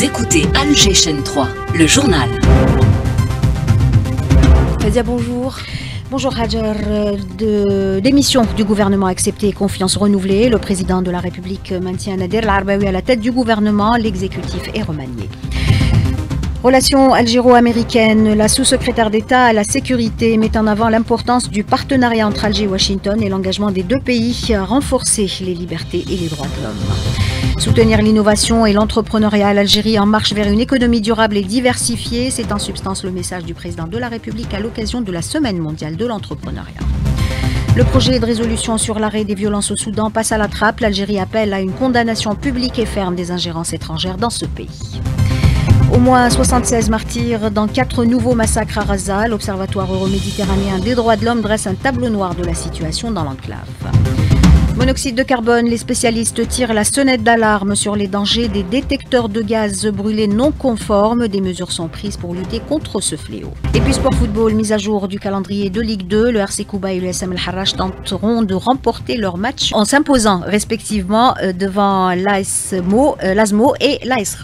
Vous écoutez Alger Chaîne 3, le journal. Fadia, bonjour. Bonjour Hajar, de démission du gouvernement accepté et confiance renouvelée. Le président de la République maintient Nader Larbaoui à la tête du gouvernement. L'exécutif est remanié. Relations algéro-américaines, la sous-secrétaire d'État à la sécurité met en avant l'importance du partenariat entre Alger et Washington et l'engagement des deux pays à renforcer les libertés et les droits de l'homme. Soutenir l'innovation et l'entrepreneuriat l'Algérie en marche vers une économie durable et diversifiée, c'est en substance le message du président de la République à l'occasion de la Semaine mondiale de l'entrepreneuriat. Le projet de résolution sur l'arrêt des violences au Soudan passe à la trappe. L'Algérie appelle à une condamnation publique et ferme des ingérences étrangères dans ce pays. Au moins 76 martyrs dans quatre nouveaux massacres à Raza. L'Observatoire euro-méditerranéen des droits de l'homme dresse un tableau noir de la situation dans l'enclave. Monoxyde de carbone, les spécialistes tirent la sonnette d'alarme sur les dangers des détecteurs de gaz brûlés non conformes. Des mesures sont prises pour lutter contre ce fléau. Et puis sport football, mise à jour du calendrier de Ligue 2, le RC Kuba et le SM El Harrach tenteront de remporter leur match en s'imposant respectivement euh, devant l'ASMO, euh, l'ASMO et l'AS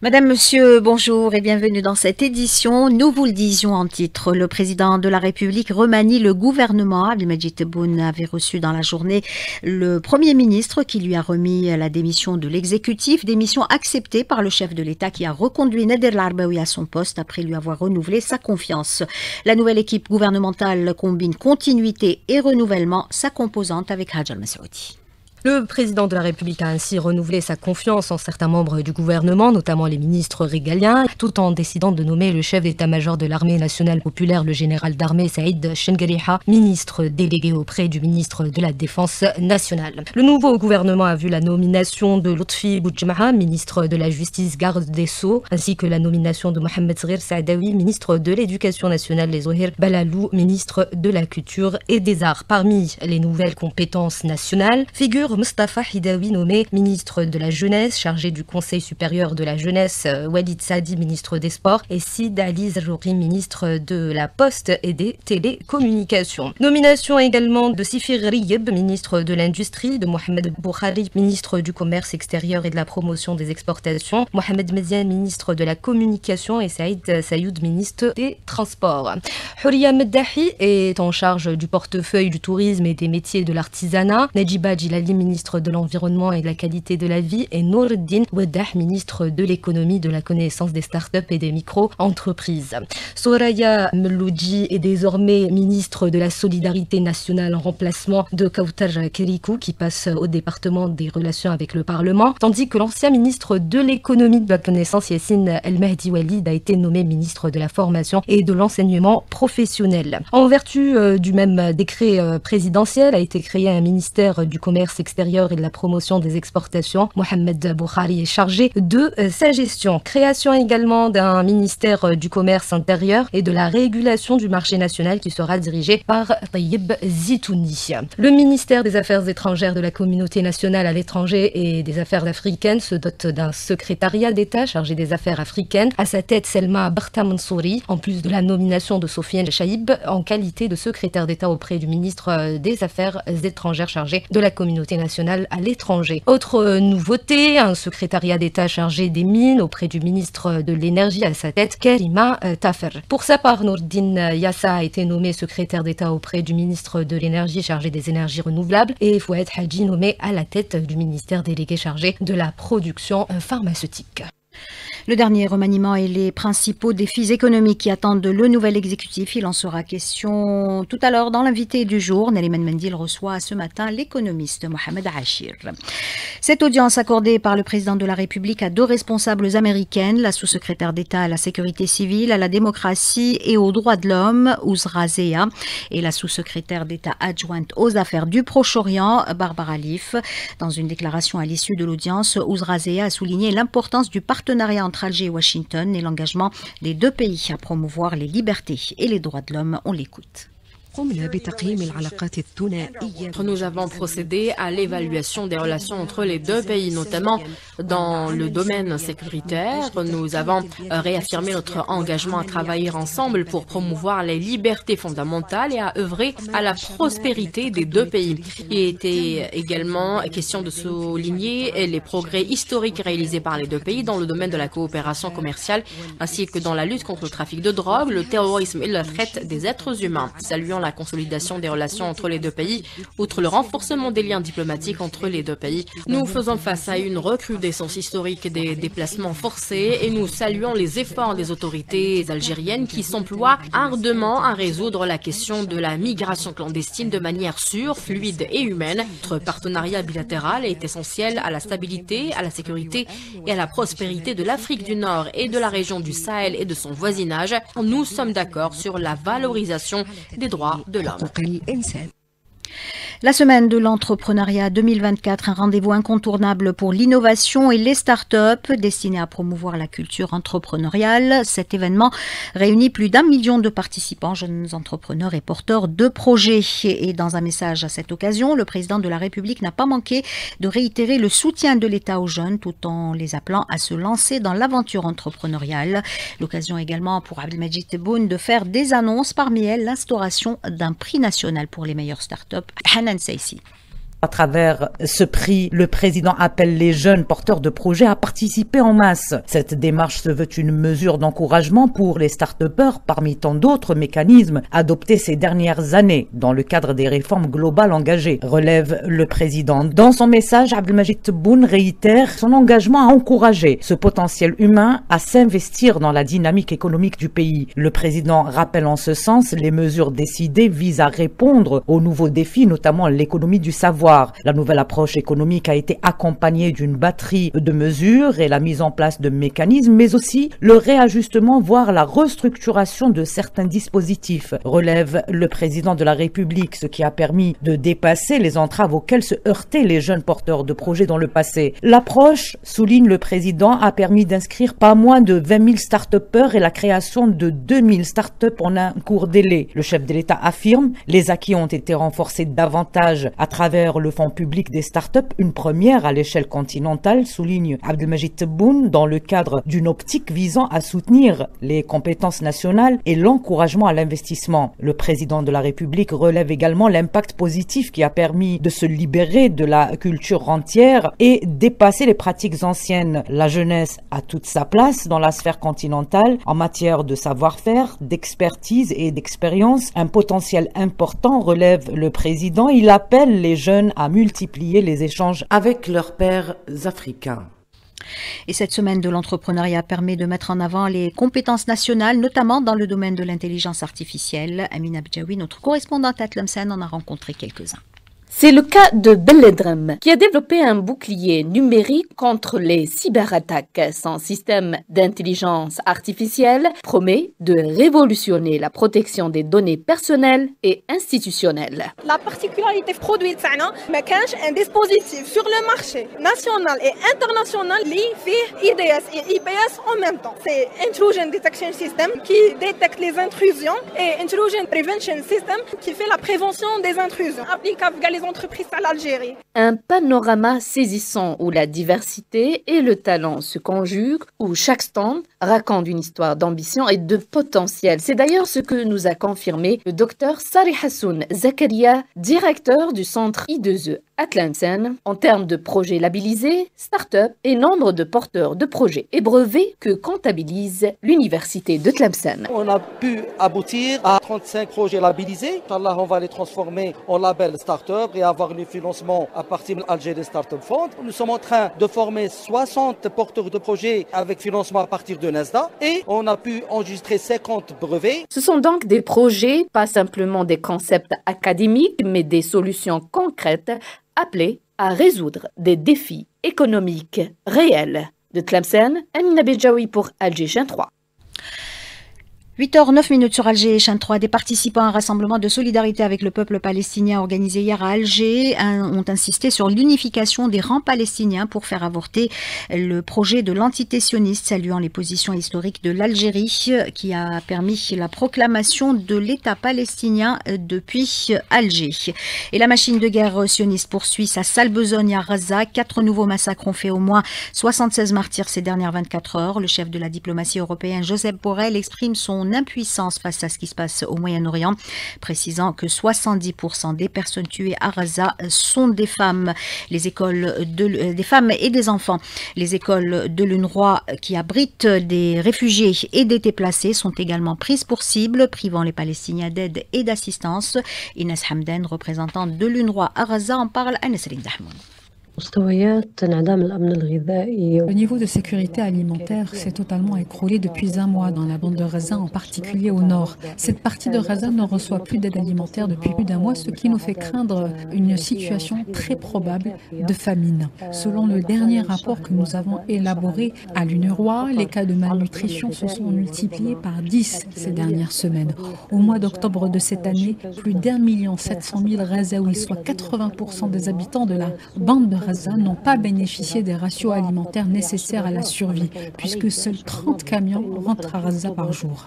Madame, Monsieur, bonjour et bienvenue dans cette édition. Nous vous le disions en titre, le président de la République remanie le gouvernement. Abdelmajid Tebboune avait reçu dans la journée le Premier ministre qui lui a remis la démission de l'exécutif, démission acceptée par le chef de l'État qui a reconduit Nader Larbaoui à son poste après lui avoir renouvelé sa confiance. La nouvelle équipe gouvernementale combine continuité et renouvellement, sa composante avec Hajar Masoudi. Le président de la République a ainsi renouvelé sa confiance en certains membres du gouvernement, notamment les ministres régaliens, tout en décidant de nommer le chef d'état-major de l'armée nationale populaire, le général d'armée Saïd Shengariha, ministre délégué auprès du ministre de la Défense nationale. Le nouveau gouvernement a vu la nomination de Lutfi Boudjmaha, ministre de la Justice, garde des Sceaux, ainsi que la nomination de Mohamed Zrir Saadawi, ministre de l'Éducation nationale, les Zohir Balalou, ministre de la Culture et des Arts. Parmi les nouvelles compétences nationales figure Mustafa Hidawi nommé ministre de la Jeunesse, chargé du Conseil supérieur de la Jeunesse, euh, Walid Sadi, ministre des Sports, et Sid Ali Zajouri, ministre de la Poste et des Télécommunications. Nomination également de Sifir Riyeb, ministre de l'Industrie, de Mohamed Boukhari, ministre du Commerce extérieur et de la Promotion des Exportations, Mohamed Mezian, ministre de la Communication, et Saïd Sayoud, ministre des Transports. Huria Meddahi est en charge du portefeuille du tourisme et des métiers de l'artisanat. Najiba ministre de l'Environnement et de la Qualité de la Vie, et Nourdin Wedah, ministre de l'Économie, de la Connaissance des startups et des micro-entreprises. Soraya Meloudji est désormais ministre de la Solidarité nationale en remplacement de Kautar Kerikou, qui passe au département des relations avec le Parlement, tandis que l'ancien ministre de l'Économie, de la Connaissance, Yassine El Mahdi Walid, a été nommé ministre de la Formation et de l'Enseignement professionnel. En vertu euh, du même décret euh, présidentiel, a été créé un ministère du Commerce extérieur et de la promotion des exportations. Mohamed Boukhari est chargé de euh, sa gestion. Création également d'un ministère euh, du commerce intérieur et de la régulation du marché national qui sera dirigé par Tayyib Zitouni. Le ministère des Affaires étrangères de la communauté nationale à l'étranger et des Affaires africaines se dote d'un secrétariat d'État chargé des affaires africaines. À sa tête, Selma Barta Mansouri, en plus de la nomination de Sofiane Chaïb en qualité de secrétaire d'État auprès du ministre euh, des Affaires étrangères chargé de la communauté nationale à l'étranger. Autre euh, nouveauté, un secrétariat d'État chargé des mines auprès du ministre de l'Énergie à sa tête, Karima euh, Tafer. Pour sa part, Nourdine Yassa a été nommé secrétaire d'État auprès du ministre de l'Énergie chargé des énergies renouvelables et Fouad Haji nommé à la tête du ministère délégué chargé de la production euh, pharmaceutique. Le dernier remaniement et les principaux défis économiques qui attendent le nouvel exécutif, il en sera question tout à l'heure dans l'invité du jour. Naliman Mendil reçoit ce matin l'économiste Mohamed Achir. Cette audience accordée par le président de la République à deux responsables américaines, la sous-secrétaire d'État à la sécurité civile, à la démocratie et aux droits de l'homme, Ouzra Zea, et la sous-secrétaire d'État adjointe aux affaires du Proche-Orient, Barbara Leaf. Dans une déclaration à l'issue de l'audience, Ouzra Zea a souligné l'importance du partenariat entre Alger et Washington et l'engagement des deux pays à promouvoir les libertés et les droits de l'homme. On l'écoute. Nous avons procédé à l'évaluation des relations entre les deux pays, notamment dans le domaine sécuritaire. Nous avons euh, réaffirmé notre engagement à travailler ensemble pour promouvoir les libertés fondamentales et à œuvrer à la prospérité des deux pays. Il était également question de souligner les progrès historiques réalisés par les deux pays dans le domaine de la coopération commerciale ainsi que dans la lutte contre le trafic de drogue, le terrorisme et la traite des êtres humains. La consolidation des relations entre les deux pays, outre le renforcement des liens diplomatiques entre les deux pays, nous faisons face à une recrudescence historique des déplacements forcés et nous saluons les efforts des autorités algériennes qui s'emploient ardemment à résoudre la question de la migration clandestine de manière sûre, fluide et humaine. Notre partenariat bilatéral est essentiel à la stabilité, à la sécurité et à la prospérité de l'Afrique du Nord et de la région du Sahel et de son voisinage. Nous sommes d'accord sur la valorisation des droits de l'homme. La semaine de l'entrepreneuriat 2024, un rendez-vous incontournable pour l'innovation et les start-up destiné à promouvoir la culture entrepreneuriale. Cet événement réunit plus d'un million de participants, jeunes entrepreneurs et porteurs de projets. Et dans un message à cette occasion, le président de la République n'a pas manqué de réitérer le soutien de l'État aux jeunes tout en les appelant à se lancer dans l'aventure entrepreneuriale. L'occasion également pour Abdelmajid Tebboune de faire des annonces, parmi elles l'instauration d'un prix national pour les meilleures start-up Hanan Saisi. À travers ce prix, le président appelle les jeunes porteurs de projets à participer en masse. Cette démarche se veut une mesure d'encouragement pour les start-upers parmi tant d'autres mécanismes adoptés ces dernières années dans le cadre des réformes globales engagées, relève le président. Dans son message, Abdelmajid Tebboune réitère son engagement à encourager ce potentiel humain à s'investir dans la dynamique économique du pays. Le président rappelle en ce sens les mesures décidées visent à répondre aux nouveaux défis, notamment l'économie du savoir la nouvelle approche économique a été accompagnée d'une batterie de mesures et la mise en place de mécanismes, mais aussi le réajustement, voire la restructuration de certains dispositifs, relève le président de la République, ce qui a permis de dépasser les entraves auxquelles se heurtaient les jeunes porteurs de projets dans le passé. L'approche, souligne le président, a permis d'inscrire pas moins de 20 000 start-upers et la création de 2000 start-up en un court délai. Le chef de l'État affirme, les acquis ont été renforcés davantage à travers le fonds public des startups, une première à l'échelle continentale, souligne Abdelmajid Tebboune, dans le cadre d'une optique visant à soutenir les compétences nationales et l'encouragement à l'investissement. Le président de la République relève également l'impact positif qui a permis de se libérer de la culture rentière et dépasser les pratiques anciennes. La jeunesse a toute sa place dans la sphère continentale en matière de savoir-faire, d'expertise et d'expérience. Un potentiel important relève le président. Il appelle les jeunes à multiplier les échanges avec leurs pairs africains. Et cette semaine de l'entrepreneuriat permet de mettre en avant les compétences nationales, notamment dans le domaine de l'intelligence artificielle. Amina Bjawi, notre correspondante à Tlemcen, en a rencontré quelques-uns. C'est le cas de Belledrem, qui a développé un bouclier numérique contre les cyberattaques. Son système d'intelligence artificielle promet de révolutionner la protection des données personnelles et institutionnelles. La particularité produit un dispositif sur le marché national et international lié IDS et IPS en même temps. C'est Intrusion Detection System qui détecte les intrusions et Intrusion Prevention System qui fait la prévention des intrusions entreprises à l'Algérie. Un panorama saisissant où la diversité et le talent se conjuguent, où chaque stand raconte une histoire d'ambition et de potentiel. C'est d'ailleurs ce que nous a confirmé le docteur Sari Hassoun Zakaria, directeur du centre I2E à Tlemcen, en termes de projets labellisés, start-up et nombre de porteurs de projets et brevets que comptabilise l'université de Tlemcen. On a pu aboutir à 35 projets labellisés. Inch'Allah, on va les transformer en label start-up et avoir le financement à partir de l'Algérie Startup Fund. Nous sommes en train de former 60 porteurs de projets avec financement à partir de NESDA et on a pu enregistrer 50 brevets. Ce sont donc des projets, pas simplement des concepts académiques, mais des solutions concrètes appelées à résoudre des défis économiques réels. De Tlemcen, Amina Bejaoui pour Alger 3. 8h09 minutes sur Alger, chaîne 3. Des participants à un rassemblement de solidarité avec le peuple palestinien organisé hier à Alger ont insisté sur l'unification des rangs palestiniens pour faire avorter le projet de l'entité sioniste, saluant les positions historiques de l'Algérie qui a permis la proclamation de l'État palestinien depuis Alger. Et la machine de guerre sioniste poursuit sa sale besogne à Gaza. Quatre nouveaux massacres ont fait au moins 76 martyrs ces dernières 24 heures. Le chef de la diplomatie européenne, Joseph Borrell, exprime son impuissance face à ce qui se passe au Moyen-Orient, précisant que 70% des personnes tuées à Gaza sont des femmes, les écoles de, des femmes et des enfants. Les écoles de l'UNRWA qui abritent des réfugiés et des déplacés sont également prises pour cible, privant les Palestiniens d'aide et d'assistance. Inès Hamden, représentante de l'UNRWA à Gaza, en parle à Nesrin Dahmoun. Le niveau de sécurité alimentaire s'est totalement écroulé depuis un mois dans la bande de Gaza, en particulier au nord. Cette partie de Gaza ne reçoit plus d'aide alimentaire depuis plus d'un mois, ce qui nous fait craindre une situation très probable de famine. Selon le dernier rapport que nous avons élaboré à l'UNRWA, les cas de malnutrition se sont multipliés par 10 ces dernières semaines. Au mois d'octobre de cette année, plus d'un million sept cent mille Gazaouis, soit 80% des habitants de la bande de n'ont pas bénéficié des ratios alimentaires nécessaires à la survie, puisque seuls 30 camions rentrent à Gaza par jour.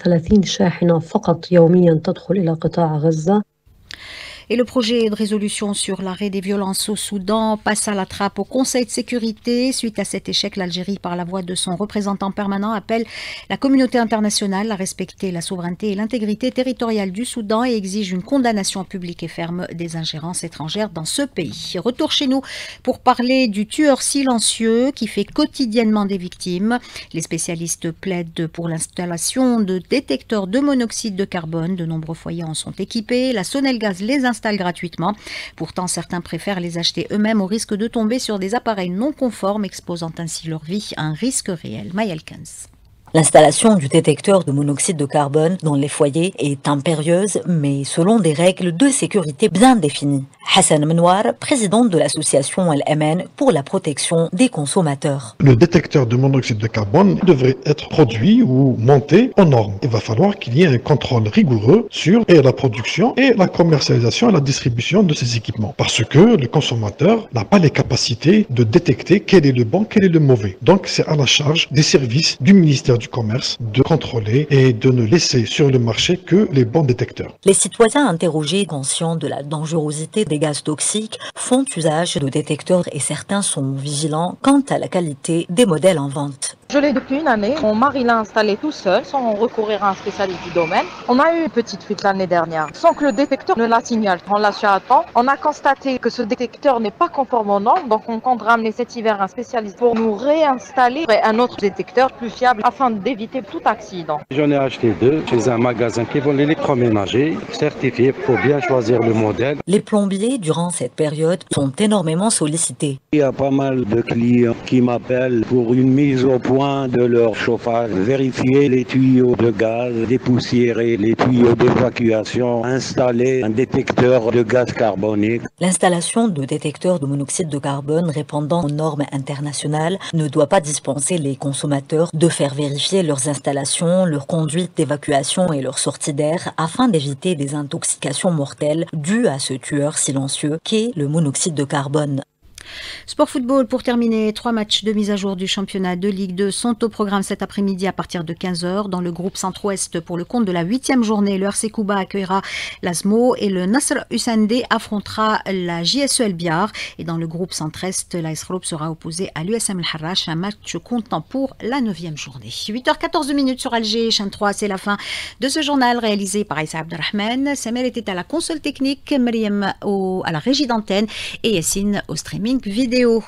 Et le projet de résolution sur l'arrêt des violences au Soudan passe à la trappe au Conseil de sécurité. Suite à cet échec, l'Algérie, par la voix de son représentant permanent, appelle la communauté internationale à respecter la souveraineté et l'intégrité territoriale du Soudan et exige une condamnation publique et ferme des ingérences étrangères dans ce pays. Retour chez nous pour parler du tueur silencieux qui fait quotidiennement des victimes. Les spécialistes plaident pour l'installation de détecteurs de monoxyde de carbone. De nombreux foyers en sont équipés. La Sonelgaz les installe gratuitement. Pourtant, certains préfèrent les acheter eux-mêmes au risque de tomber sur des appareils non conformes, exposant ainsi leur vie à un risque réel. Mayelkens. L'installation du détecteur de monoxyde de carbone dans les foyers est impérieuse, mais selon des règles de sécurité bien définies. Hassan Menouar, président de l'association LMN pour la protection des consommateurs. Le détecteur de monoxyde de carbone devrait être produit ou monté en normes. Il va falloir qu'il y ait un contrôle rigoureux sur la production et la commercialisation et la distribution de ces équipements. Parce que le consommateur n'a pas les capacités de détecter quel est le bon, quel est le mauvais. Donc c'est à la charge des services du ministère du Commerce de contrôler et de ne laisser sur le marché que les bons détecteurs. Les citoyens interrogés, conscients de la dangerosité des gaz toxiques, font usage de détecteurs et certains sont vigilants quant à la qualité des modèles en vente. Je l'ai depuis une année. Mon mari l'a installé tout seul, sans recourir à un spécialiste du domaine. On a eu une petite fuite l'année dernière, sans que le détecteur ne la signale. On l'a su à temps. On a constaté que ce détecteur n'est pas conforme aux normes, donc on compte ramener cet hiver un spécialiste pour nous réinstaller un autre détecteur plus fiable afin d'éviter tout accident. J'en ai acheté deux chez un magasin qui vend l'électroménager, certifié pour bien choisir le modèle. Les plombiers, durant cette période, sont énormément sollicités. Il y a pas mal de clients qui m'appellent pour une mise au point de leur chauffage, vérifier les tuyaux de gaz, dépoussiérer les tuyaux d'évacuation, installer un détecteur de gaz carbonique. L'installation de détecteurs de monoxyde de carbone répondant aux normes internationales ne doit pas dispenser les consommateurs de faire vérifier leurs installations, leur conduite d'évacuation et leur sortie d'air afin d'éviter des intoxications mortelles dues à ce tueur silencieux qu'est le monoxyde de carbone. Sport football pour terminer, trois matchs de mise à jour du championnat de Ligue 2 sont au programme cet après-midi à partir de 15h. Dans le groupe centre-ouest, pour le compte de la huitième journée, le RC Kuba accueillera l'ASMO et le Nasr Husande affrontera la JSEL Biar. Et dans le groupe centre-est, l'AS sera opposé à l'USM El Harrach, un match comptant pour la neuvième journée. 8h14 minutes sur Alger, chaîne 3, c'est la fin de ce journal réalisé par Issa Abdelrahman. Samer était à la console technique, Mariam à la régie d'antenne et Yassine au streaming vidéo.